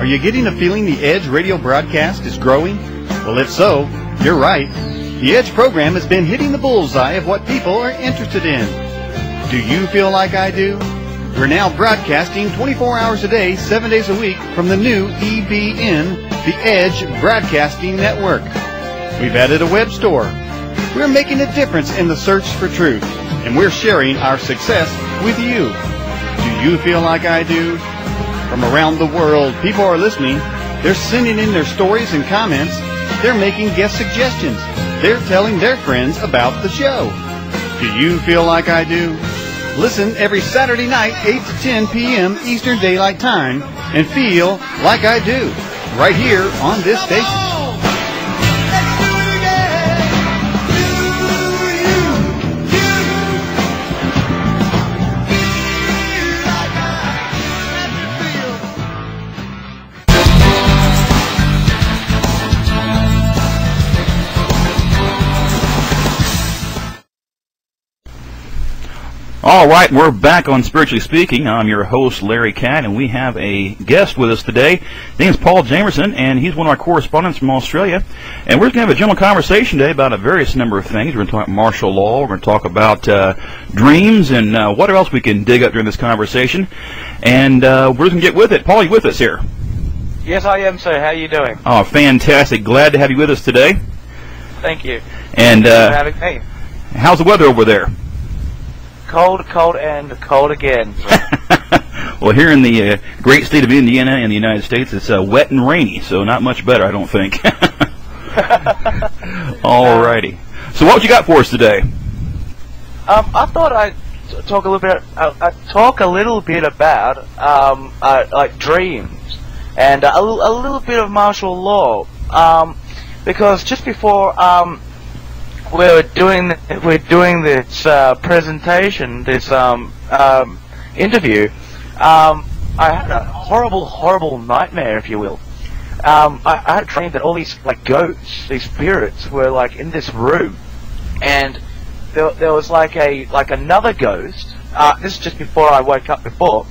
Are you getting a feeling the Edge radio broadcast is growing? Well, if so, you're right. The Edge program has been hitting the bullseye of what people are interested in. Do you feel like I do? We're now broadcasting 24 hours a day, 7 days a week from the new EBN, the Edge Broadcasting Network. We've added a web store. We're making a difference in the search for truth, and we're sharing our success with you. Do you feel like I do? From around the world, people are listening. They're sending in their stories and comments. They're making guest suggestions. They're telling their friends about the show. Do you feel like I do? Listen every Saturday night, 8 to 10 p.m. Eastern Daylight Time, and feel like I do, right here on this station. All right, we're back on Spiritually Speaking. I'm your host, Larry Cat, and we have a guest with us today. His name is Paul Jamerson, and he's one of our correspondents from Australia. And we're going to have a general conversation today about a various number of things. We're going to talk about martial law. We're going to talk about uh, dreams and uh, whatever else we can dig up during this conversation. And uh, we're just going to get with it. Paul, you with us here? Yes, I am, sir. How are you doing? Oh, fantastic. Glad to have you with us today. Thank you. And Thank you for uh, having me. how's the weather over there? Cold, cold, and cold again. well, here in the uh, great state of Indiana in the United States, it's uh, wet and rainy, so not much better, I don't think. All righty. So, what you got for us today? Um, I thought I'd talk a little bit. Uh, I'd talk a little bit about um, uh, like dreams and uh, a, l- a little bit of martial law. Um, because just before um, were doing we're doing this uh, presentation, this um, um, interview, um, I had a horrible, horrible nightmare, if you will. Um, I, I had a dream that all these like ghosts, these spirits, were like in this room, and there, there was like a like another ghost. Uh, this is just before I woke up before,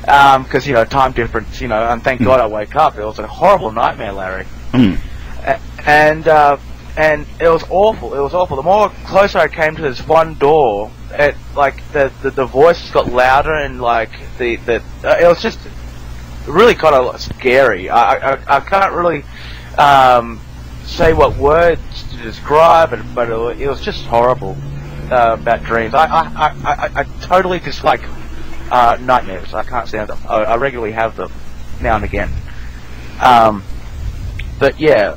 because you know time difference, you know, and thank God I woke up. It was a horrible nightmare, Larry. A- and uh, and it was awful. It was awful. The more closer I came to this one door, it like the the, the voices got louder and like the the uh, it was just really kind of scary. I I, I can't really um, say what words to describe it, but it, it was just horrible uh, about dreams. I I, I, I, I totally dislike uh, nightmares. I can't stand them. I, I regularly have them now and again. Um, but yeah,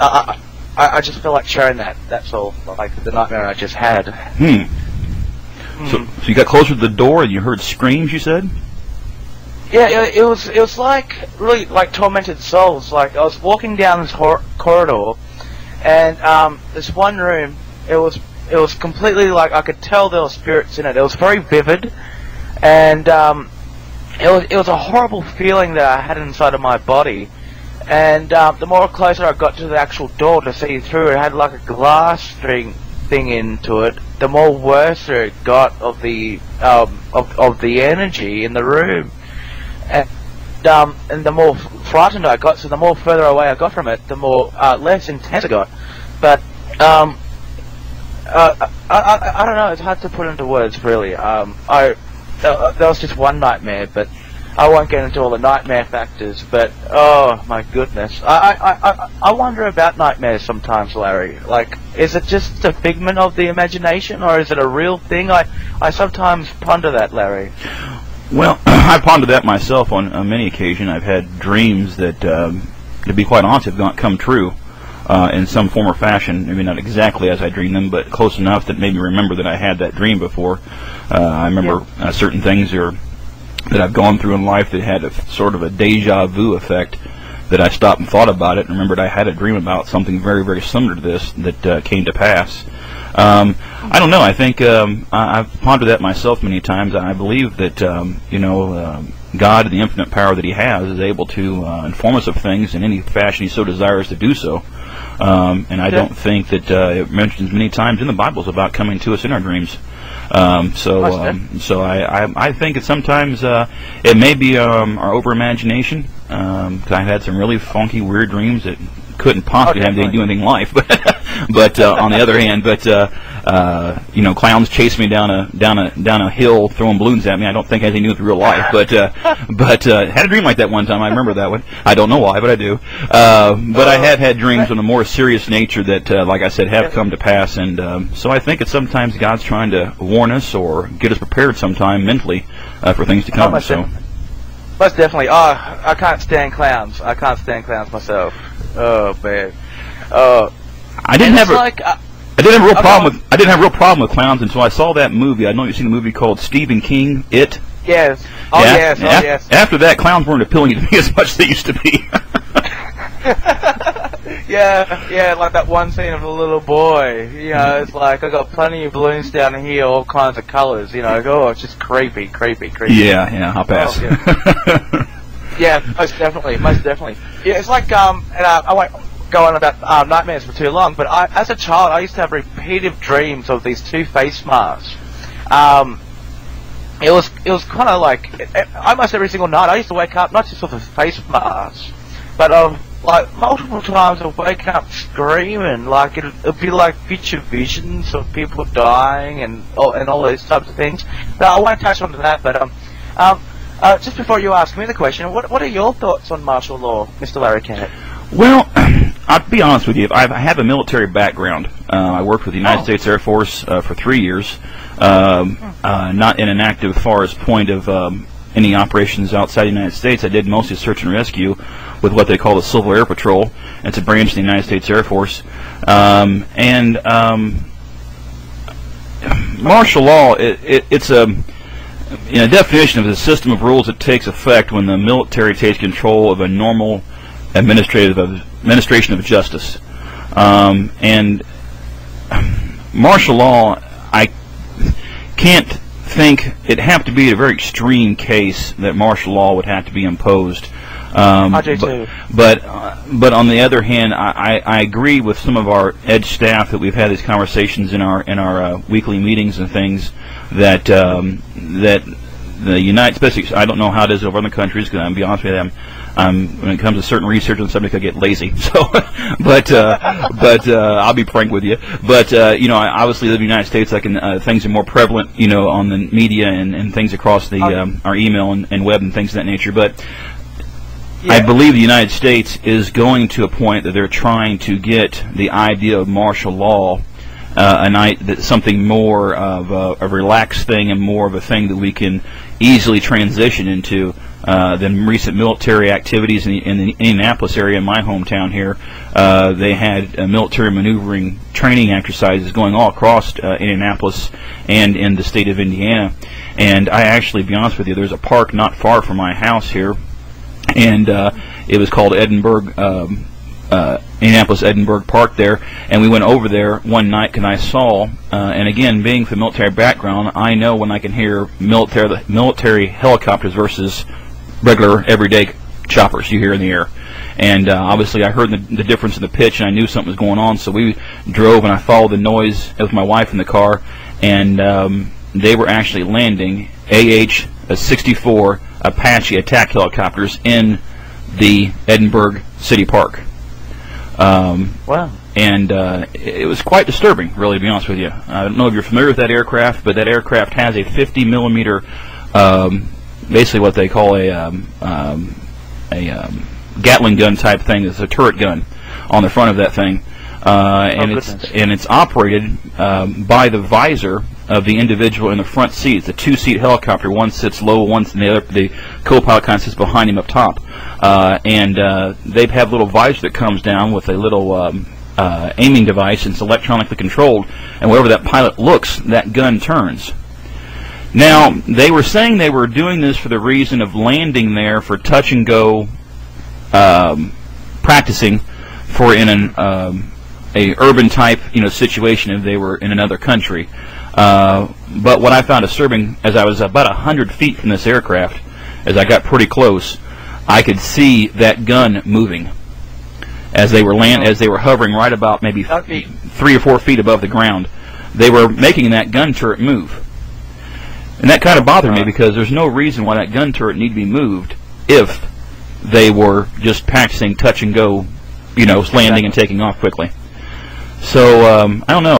I, I, I just feel like sharing that. That's all. Like the nightmare I just had. Hmm. So, so you got closer to the door and you heard screams. You said. Yeah, it, it was it was like really like tormented souls. Like I was walking down this hor- corridor, and um, this one room, it was it was completely like I could tell there were spirits in it. It was very vivid, and um, it was it was a horrible feeling that I had inside of my body. And um, the more closer I got to the actual door to see through, it had like a glass string thing into it. The more worse it got of the um, of of the energy in the room and um, and the more frightened I got, so the more further away I got from it, the more uh, less intense it got. But um, uh, I, I, I don't know. It's hard to put into words, really. Um, I uh, that was just one nightmare, but I won't get into all the nightmare factors. But oh my goodness, I I, I, I- wonder about nightmares sometimes, Larry. Like, is it just a figment of the imagination, or is it a real thing? I I sometimes ponder that, Larry. Well, I pondered that myself on, on many occasions. I've had dreams that, um, to be quite honest, have not come true uh, in some form or fashion. Maybe not exactly as I dreamed them, but close enough that made me remember that I had that dream before. Uh, I remember uh, certain things or that I've gone through in life that had a sort of a deja vu effect. That I stopped and thought about it and remembered I had a dream about something very, very similar to this that uh, came to pass. Um, I don't know. I think um, I, I've pondered that myself many times. I believe that um, you know um, God the infinite power that He has is able to uh, inform us of things in any fashion He so desires to do so. Um, and I don't think that uh, it mentions many times in the Bibles about coming to us in our dreams. Um, so, um, so I, I, I think that sometimes uh, it may be um, our over imagination. Um, 'cause I've had some really funky, weird dreams that couldn't possibly Oh, have anything to do anything in life. But, but uh, on the other hand, but uh, uh, you know, clowns chase me down a down a down a hill throwing balloons at me. I don't think anything to do with real life. But uh, but uh, had a dream like that one time. I remember that one. I don't know why, but I do. Uh, but I have had dreams of a more serious nature that, uh, like I said, have come to pass. And um, so I think it's sometimes God's trying to warn us or get us prepared sometime mentally uh, for things to come. most so. definitely. Most definitely. Oh, I can't stand clowns. I can't stand clowns myself. Oh man. Uh, I didn't have a, like uh, I didn't have a real problem with I didn't have a real problem with clowns until I saw that movie. I know you've seen the movie called Stephen King, It. yes. Oh Yeah, yes. Oh af- yes. After that, clowns weren't appealing to me as much as they used to be. yeah, yeah, like that one scene of the little boy. You know, it's like I got plenty of balloons down here, all kinds of colours. You know, oh, it's just creepy, creepy, creepy. yeah, yeah, I'll pass. Oh, Yeah, most definitely, most definitely. Yeah, it's like um, and uh, I won't go on about um, nightmares for too long, but I, as a child, I used to have repeated dreams of these two face masks. Um, it was it was kind of like almost every single night. I used to wake up not just with a face mask, but um, like multiple times I'd wake up screaming, like it, it'd be like future visions of people dying and all, and all those types of things. But I won't touch on to that, but um, um, uh, just before you ask me the question, what what are your thoughts on martial law, Mr. Larry Kennett? Well, I'll be honest with you. I've, I have a military background. Uh, I worked with the United Oh. States Air Force uh, for three years, um, uh, not in an active forest point of um, any operations outside the United States. I did mostly search and rescue with what they call the Civil Air Patrol. It's a branch of the United States Air Force, um, and um, martial law. It, it, it's a you know, definition of the system of rules that takes effect when the military takes control of a normal administrative administration of justice. Um, and martial law, I can't think it'd have to be a very extreme case that martial law would have to be imposed. Um, I do but, too. But uh, but on the other hand, I, I, I agree with some of our edge staff that we've had these conversations in our in our uh, weekly meetings and things that um, that the United especially I don't know how it is over in other countries because I'm be honest with you, I'm, I'm when it comes to certain research on the subject I get lazy. So but uh, but uh, I'll be frank with you. But uh, you know I obviously live in the United States. I can uh, things are more prevalent you know on the media and, and things across the um, our email and, and web and things of that nature. But I believe the United States is going to a point that they're trying to get the idea of martial law, uh, a night that something more of a, a relaxed thing and more of a thing that we can easily transition into. Uh, than recent military activities in the, in the Indianapolis area, in my hometown here, uh, they had uh, military maneuvering training exercises going all across uh, Indianapolis and in the state of Indiana. And I actually, be honest with you, there's a park not far from my house here and uh, it was called Edinburgh, um, uh, Indianapolis Edinburgh Park there, and we went over there one night and I saw, uh, and again, being from military background, I know when I can hear military military helicopters versus regular everyday choppers you hear in the air. And uh, obviously, I heard the, the difference in the pitch, and I knew something was going on. So we drove, and I followed the noise with my wife in the car, and um, they were actually landing AH-64 Apache attack helicopters in the Edinburgh City Park. Um, Wow. and uh, it was quite disturbing, really, to be honest with you. I don't know if you're familiar with that aircraft, but that aircraft has a 50 millimeter, um, basically what they call a um, um, a um, Gatling gun type thing. It's a turret gun on the front of that thing, uh, and it's and it's operated um, by the visor of the individual in the front seat. It's a two-seat helicopter. One sits low, one's in the other. The co-pilot kind of sits behind him up top, uh, and uh, they have a little visor that comes down with a little um, uh, aiming device. And it's electronically controlled, and wherever that pilot looks, that gun turns. Now they were saying they were doing this for the reason of landing there for touch and go um, practicing for in an um, a urban type you know situation if they were in another country. Uh, but what I found disturbing, as I was about a hundred feet from this aircraft, as I got pretty close, I could see that gun moving as they were land as they were hovering right about maybe three or four feet above the ground. They were making that gun turret move, and that kind of bothered me because there's no reason why that gun turret need to be moved if they were just practicing touch and go, you know, landing and taking off quickly. So um, I don't know.